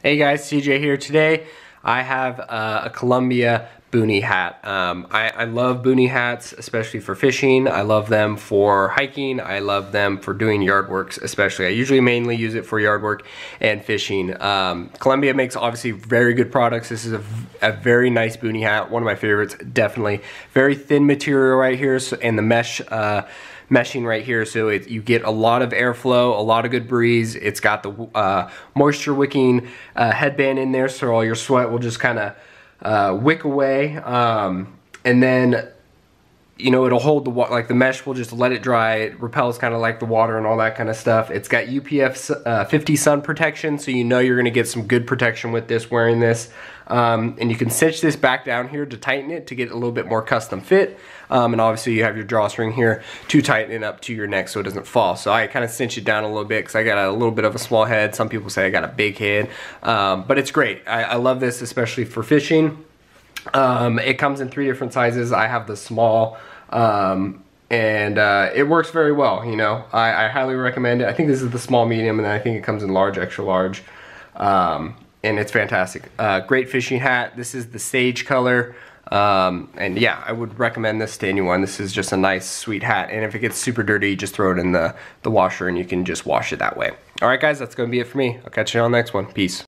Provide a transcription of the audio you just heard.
Hey guys, Seajay here. Today I have uh, a Columbia boonie hat. Um, I, I, love boonie hats, especially for fishing. I love them for hiking. I love them for doing yard works, especially. I usually mainly use it for yard work and fishing. Um, Columbia makes obviously very good products. This is a, a, very nice boonie hat, one of my favorites, definitely. Very thin material right here, so, and the mesh uh, meshing right here so it, you get a lot of airflow, a lot of good breeze. It's got the uh, moisture wicking uh, headband in there so all your sweat will just kind of uh, wick away. Um, and then you know, it'll hold the water, like the mesh will just let it dry. It repels kind of like the water and all that kind of stuff. It's got UPF uh, 50 sun protection, so you know you're gonna get some good protection with this, wearing this. Um, and you can cinch this back down here to tighten it to get a little bit more custom fit. Um, and obviously you have your drawstring here to tighten it up to your neck so it doesn't fall. So I kind of cinch it down a little bit because I got a little bit of a small head. Some people say I got a big head, um, but it's great. I, I love this, especially for fishing. Um, it comes in three different sizes. I have the small, um, and uh, it works very well, you know. I, I, highly recommend it. I think this is the small medium, and I think it comes in large, extra large. Um, and it's fantastic. Uh, great fishing hat. This is the sage color. Um, and yeah, I would recommend this to anyone. This is just a nice, sweet hat. And if it gets super dirty, just throw it in the, the washer and you can just wash it that way. All right, guys, that's going to be it for me. I'll catch you on the next one. Peace.